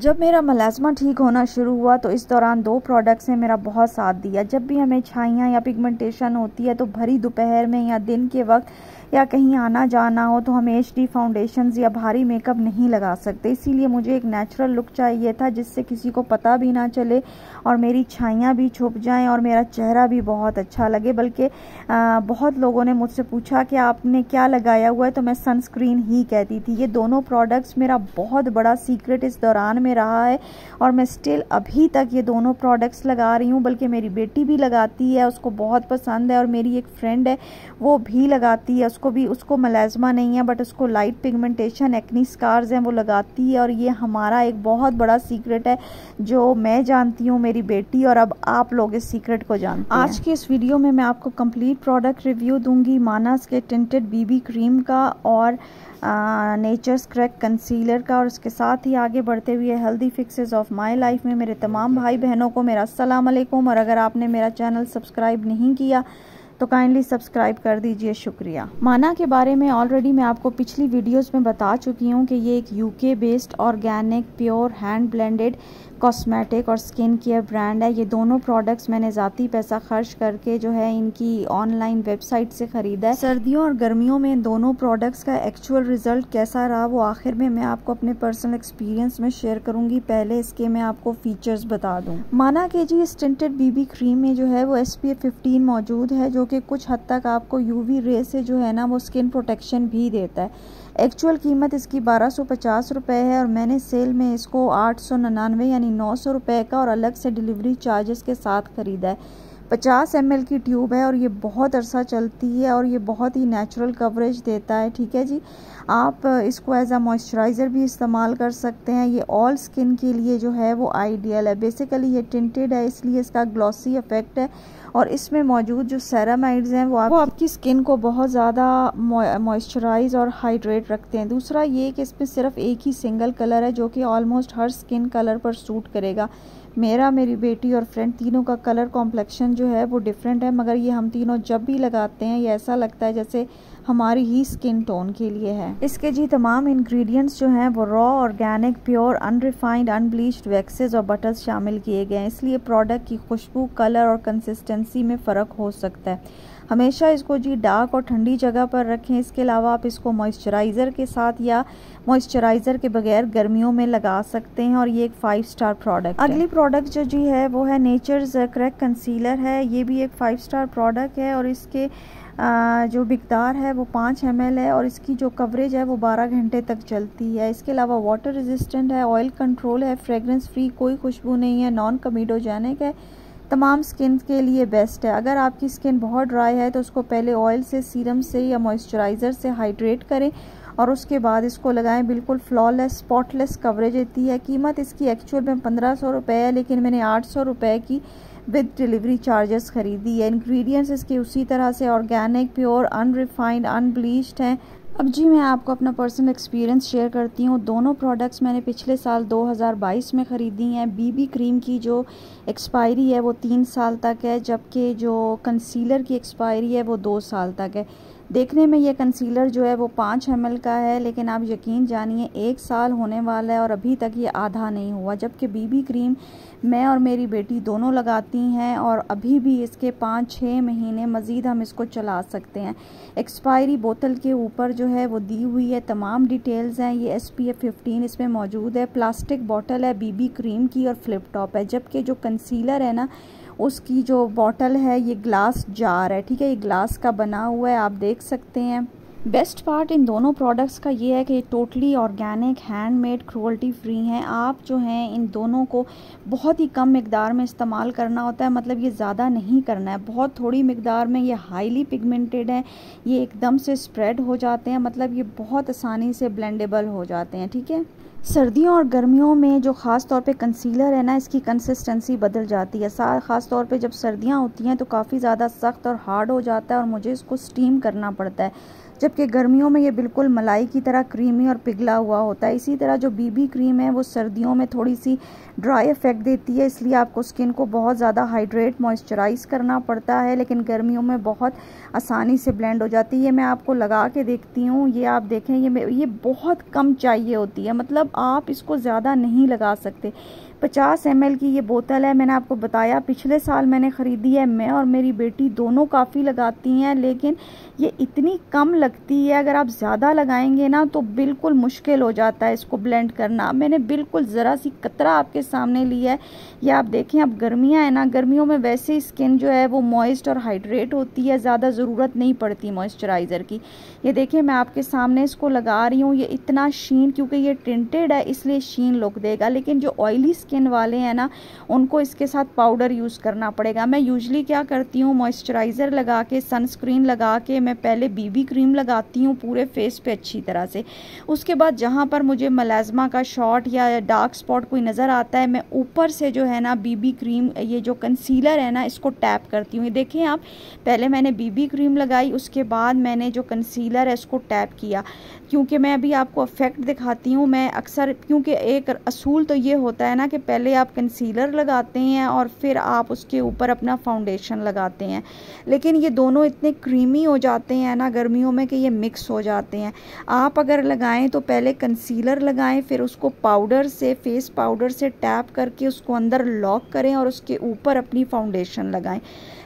जब मेरा मलाजमा ठीक होना शुरू हुआ तो इस दौरान दो प्रोडक्ट्स ने मेरा बहुत साथ दिया। जब भी हमें छाइयाँ या पिगमेंटेशन होती है तो भरी दोपहर में या दिन के वक्त या कहीं आना जाना हो तो हम एच डी फाउंडेशन या भारी मेकअप नहीं लगा सकते। इसीलिए मुझे एक नेचुरल लुक चाहिए था, जिससे किसी को पता भी ना चले और मेरी छाइयाँ भी छुप जाएँ और मेरा चेहरा भी बहुत अच्छा लगे। बल्कि बहुत लोगों ने मुझसे पूछा कि आपने क्या लगाया हुआ है तो मैं सनस्क्रीन ही कहती थी। ये दोनों प्रोडक्ट्स मेरा बहुत बड़ा सीक्रेट इस दौरान में रहा है और मैं स्टिल अभी तक ये दोनों प्रोडक्ट्स लगा रही हूँ, बल्कि मेरी बेटी भी लगाती है, उसको बहुत पसंद है और मेरी एक फ्रेंड है, वो भी लगाती है, उसको भी, उसको मलाजमा नहीं है बट उसको लाइट पिगमेंटेशन एक्नी स्कार्स हैं, वो लगाती है और ये हमारा एक बहुत बड़ा सीक्रेट है, जो मैं जानती हूँ, मेरी बेटी और अब आप लोग इस सीक्रेट को जानते हैं। आज की इस वीडियो में मैं आपको कंप्लीट प्रोडक्ट रिव्यू दूँगी मानास के टिंटेड बीबी क्रीम का और नेचर्स क्रैक कंसीलर का और उसके साथ ही आगे बढ़ते हुए healthy fixes of my life में मेरे तमाम भाई बहनों को मेरा अस्सलाम वालेकुम और अगर आपने मेरा चैनल सब्सक्राइब नहीं किया तो काइंडली सब्सक्राइब कर दीजिए, शुक्रिया। माना के बारे में ऑलरेडी मैं आपको पिछली वीडियोस में बता चुकी हूँ कि ये एक UK based organic pure hand blended cosmetic और स्किन केयर ब्रांड है। ये दोनों प्रोडक्ट्स मैंने ज़ाती पैसा खर्च करके जो है इनकी ऑनलाइन वेबसाइट से ख़रीदा है। सर्दियों और गर्मियों में इन दोनों प्रोडक्ट्स का एक्चुअल रिज़ल्ट कैसा रहा, वो आखिर में मैं आपको अपने पर्सनल एक्सपीरियंस में शेयर करूँगी। पहले इसके मैं आपको फीचर्स बता दूँ। माना के जी स्टेंटेड बीबी क्रीम में जो है वो एस पी मौजूद है, जो कि कुछ हद तक आपको यूवी रे से जो है ना वो स्किन प्रोटेक्शन भी देता है। एक्चुअल कीमत इसकी बारह सौ पचास रुपये है और मैंने सेल में इसको आठ सौ निन्यानवे यानी नौ सौ रुपये का और अलग से डिलीवरी चार्जेस के साथ ख़रीदा है। पचास एम की ट्यूब है और ये बहुत अरसा चलती है और ये बहुत ही नेचुरल कवरेज देता है ठीक है जी? आप इसको एज आ मॉइस्चराइज़र भी इस्तेमाल कर सकते हैं। ये ऑल स्किन के लिए जो है वो आइडियल है। बेसिकली ये टिंटेड है इसलिए इसका ग्लॉसी इफ़ेक्ट है। और इसमें मौजूद जो सेरामाइड्स हैं वो, आप, वो आपकी स्किन को बहुत ज़्यादा मॉइस्चराइज और हाइड्रेट रखते हैं। दूसरा ये कि इसमें सिर्फ़ एक ही सिंगल कलर है जो कि ऑलमोस्ट हर स्किन कलर पर सूट करेगा। मेरा, मेरी बेटी और फ्रेंड तीनों का कलर कॉम्प्लेक्शन जो है वो डिफरेंट है, मगर ये हम तीनों जब भी लगाते हैं, ये ऐसा लगता है जैसे हमारी ही स्किन टोन के लिए है। इसके जी तमाम इंग्रेडिएंट्स जो हैं, वो raw organic pure unrefined unbleached waxes और बटर्स शामिल किए गए हैं। इसलिए प्रोडक्ट की खुशबू कलर और कंसिस्टेंसी में फ़र्क हो सकता है। हमेशा इसको जी डार्क और ठंडी जगह पर रखें। इसके अलावा आप इसको मॉइस्चराइज़र के साथ या मॉइस्चराइज़र के बगैर गर्मियों में लगा सकते हैं और ये एक फाइव स्टार प्रोडक्ट अगली प्रोडक्ट जो जी है, वो है नेचर्स क्रैक कंसीलर है। ये भी एक फाइव स्टार प्रोडक्ट है और इसके जो मकदार है, वो पाँच एम है और इसकी जो कवरेज है, वो बारह घंटे तक चलती है। इसके अलावा वाटर रेजिस्टेंट है ऑयल कंट्रोल है फ्रेगरेंस फ्री कोई खुशबू नहीं है नॉन कमीडोजेनिक है। तमाम स्किन के लिए बेस्ट है। अगर आपकी स्किन बहुत ड्राई है तो उसको पहले ऑयल से सीरम से या मॉइस्चराइज़र से हाइड्रेट करें और उसके बाद इसको लगाएँ। बिल्कुल फ्लॉलेस स्पॉटलेस कवरेज देती है। कीमत इसकी एक्चुअल में पंद्रह सौ रुपये है, लेकिन मैंने आठ सौ रुपये की विद डिलीवरी चार्जेस खरीदी है। इंग्रेडिएंट्स इसके उसी तरह से ऑर्गेनिक प्योर अनरिफाइंड अनब्लीच्ड हैं। अब जी, मैं आपको अपना पर्सनल एक्सपीरियंस शेयर करती हूँ। दोनों प्रोडक्ट्स मैंने पिछले साल 2022 में ख़रीदी हैं। बीबी क्रीम की जो एक्सपायरी है वो तीन साल तक है, जबकि जो कंसीलर की एक्सपायरी है वो दो साल तक है। देखने में ये कंसीलर जो है वो पाँच एम का है, लेकिन आप यकीन जानिए, एक साल होने वाला है और अभी तक ये आधा नहीं हुआ, जबकि बीबी क्रीम मैं और मेरी बेटी दोनों लगाती हैं और अभी भी इसके पाँच छः महीने मज़ीद हम इसको चला सकते हैं। एक्सपायरी बोतल के ऊपर जो है वो दी हुई है, तमाम डिटेल्स हैं, ये एस पी एफ़ फिफ्टीन इसमें मौजूद है। प्लास्टिक बॉटल है बीबी क्रीम की और फ्लिप टॉप है, जबकि जो कंसीलर है ना उसकी जो बॉटल है, ये ग्लास जार है, ठीक है? ये ग्लास का बना हुआ है, आप देख सकते हैं। बेस्ट पार्ट इन दोनों प्रोडक्ट्स का ये है कि ये totally organic handmade cruelty free हैं। आप जो हैं, इन दोनों को बहुत ही कम मकदार में इस्तेमाल करना होता है। मतलब ये ज़्यादा नहीं करना है। बहुत थोड़ी मकदार में ये हाईली पिगमेंटेड हैं। ये एकदम से स्प्रेड हो जाते हैं। मतलब ये बहुत आसानी से ब्लेंडेबल हो जाते हैं, ठीक है? सर्दियों और गर्मियों में जो ख़ास तौर पे कंसीलर है ना, इसकी कंसिस्टेंसी बदल जाती है। ख़ास तौर पे जब सर्दियाँ होती हैं तो काफ़ी ज़्यादा सख्त और हार्ड हो जाता है और मुझे इसको स्टीम करना पड़ता है। जबकि गर्मियों में ये बिल्कुल मलाई की तरह क्रीमी और पिघला हुआ होता है। इसी तरह जो बीबी क्रीम है, वो सर्दियों में थोड़ी सी ड्राई इफ़ेक्ट देती है, इसलिए आपको स्किन को बहुत ज़्यादा हाइड्रेट मॉइस्चराइज करना पड़ता है, लेकिन गर्मियों में बहुत आसानी से ब्लेंड हो जाती है। मैं आपको लगा के देखती हूँ, ये आप देखें, ये ये बहुत कम चाहिए होती है। मतलब आप इसको ज़्यादा नहीं लगा सकते। पचास एम की ये बोतल है, मैंने आपको बताया, पिछले साल मैंने ख़रीदी है, मैं और मेरी बेटी दोनों काफ़ी लगाती हैं, लेकिन ये इतनी कम लगती है, अगर आप ज़्यादा लगाएँगे ना तो बिल्कुल मुश्किल हो जाता है इसको ब्लेंड करना। मैंने बिल्कुल ज़रा सी कतरा आपके सामने लिया है। ये आप देखें, अब गर्मियाँ हैं ना, गर्मियों में वैसे ही स्किन जो है वो मॉइस्ट और हाइड्रेट होती है, ज़्यादा ज़रूरत नहीं पड़ती मॉइस्चराइज़र की। ये देखिए मैं आपके सामने इसको लगा रही हूँ, ये इतना शीन क्योंकि ये टिंटेड है, इसलिए शीन लुक देगा, लेकिन जो ऑयली स्किन वाले हैं ना, उनको इसके साथ पाउडर यूज़ करना पड़ेगा। मैं यूजली क्या करती हूँ मॉइस्चराइज़र लगा के सनस्क्रीन लगा के, मैं पहले बीबी क्रीम लगाती हूँ पूरे फेस पे अच्छी तरह से। उसके बाद जहाँ पर मुझे मलाजमा का शॉट या डार्क स्पॉट कोई नज़र आता है, मैं ऊपर से जो है ना बीबी क्रीम ये जो कंसीलर है ना, इसको टैप करती हूँ। ये देखें आप, पहले मैंने बीबी क्रीम लगाई, उसके बाद मैंने जो कंसीलर है इसको टैप किया। क्योंकि मैं अभी आपको इफ़ेक्ट दिखाती हूँ, मैं अक्सर, क्योंकि एक असूल तो ये होता है ना कि पहले आप कंसीलर लगाते हैं और फिर आप उसके ऊपर अपना फाउंडेशन लगाते हैं। लेकिन ये दोनों इतने क्रीमी हो जाते हैं ना गर्मियों में कि ये मिक्स हो जाते हैं। आप अगर लगाएँ तो पहले कंसीलर लगाएँ, फिर उसको पाउडर से फेस पाउडर से टैप करके उसको अंदर लॉक करें और उसके ऊपर अपनी फाउंडेशन लगाएँ।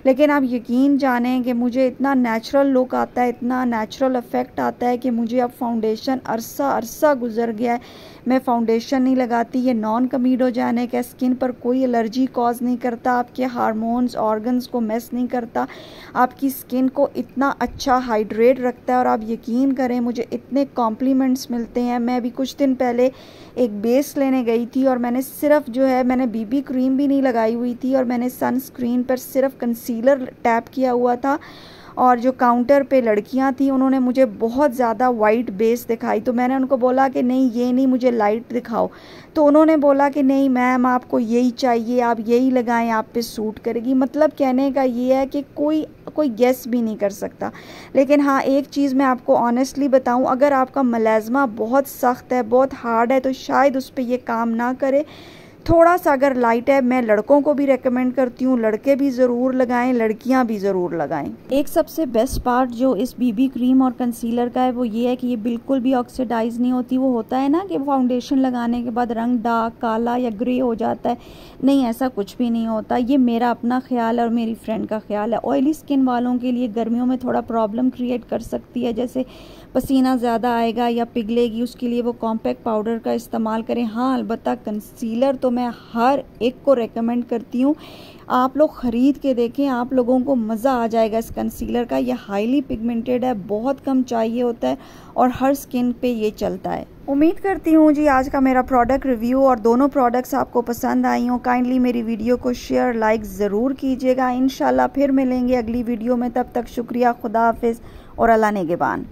लेकिन आप यकीन जानें कि मुझे इतना नेचुरल लुक आता है, इतना नेचुरल इफ़ेक्ट आता है कि मुझे अब फाउंडेशन अरसा अरसा गुजर गया है। मैं फाउंडेशन नहीं लगाती, ये नॉन कमीडो जाने का स्किन पर कोई एलर्जी कॉज नहीं करता, आपके हारमोन्स ऑर्गन्स को मेस नहीं करता। आपकी स्किन को इतना अच्छा हाइड्रेट रखता है और आप यकीन करें, मुझे इतने कॉम्प्लीमेंट्स मिलते हैं। मैं अभी कुछ दिन पहले एक बेस लेने गई थी और मैंने सिर्फ़ जो है, मैंने बीबी क्रीम भी नहीं लगाई हुई थी और मैंने सनस्क्रीन पर सिर्फ़ कंसीलर टैप किया हुआ था और जो काउंटर पे लड़कियाँ थी, उन्होंने मुझे बहुत ज़्यादा वाइट बेस दिखाई। तो मैंने उनको बोला कि नहीं, ये नहीं, मुझे लाइट दिखाओ। तो उन्होंने बोला कि नहीं मैम आपको यही चाहिए, आप यही लगाएँ, आप पे सूट करेगी। मतलब कहने का ये है कि कोई कोई गेस भी नहीं कर सकता। लेकिन हाँ एक चीज़ मैं आपको ऑनेस्टली बताऊँ, अगर आपका मलाजमा बहुत सख्त है, बहुत हार्ड है तो शायद उस पर यह काम ना करे। थोड़ा सा अगर लाइट है, मैं लड़कों को भी रेकमेंड करती हूँ, लड़के भी ज़रूर लगाएँ, लड़कियाँ भी ज़रूर लगाएँ। एक सबसे बेस्ट पार्ट जो इस बीबी क्रीम और कंसीलर का है, वो ये है कि ये बिल्कुल भी ऑक्सीडाइज नहीं होती। वो होता है ना कि फाउंडेशन लगाने के बाद रंग डार्क काला या ग्रे हो जाता है। नहीं, ऐसा कुछ भी नहीं होता। ये मेरा अपना ख्याल और मेरी फ्रेंड का ख्याल है। ऑयली स्किन वालों के लिए गर्मियों में थोड़ा प्रॉब्लम क्रिएट कर सकती है। जैसे पसीना ज़्यादा आएगा या पिघलेगी, उसके लिए वो कॉम्पैक्ट पाउडर का इस्तेमाल करें। हाँ अलबत्त कंसीलर तो मैं हर एक को रेकमेंड करती हूँ। आप लोग ख़रीद के देखें, आप लोगों को मज़ा आ जाएगा इस कंसीलर का। ये हाईली पिगमेंटेड है, बहुत कम चाहिए होता है और हर स्किन पे ये चलता है। उम्मीद करती हूँ जी आज का मेरा प्रोडक्ट रिव्यू और दोनों प्रोडक्ट्स आपको पसंद आई हों। काइंडली मेरी वीडियो को शेयर लाइक ज़रूर कीजिएगा। इन फिर मिलेंगे अगली वीडियो में। तब तक शुक्रिया, खुदा और अल्लाह नेगेबान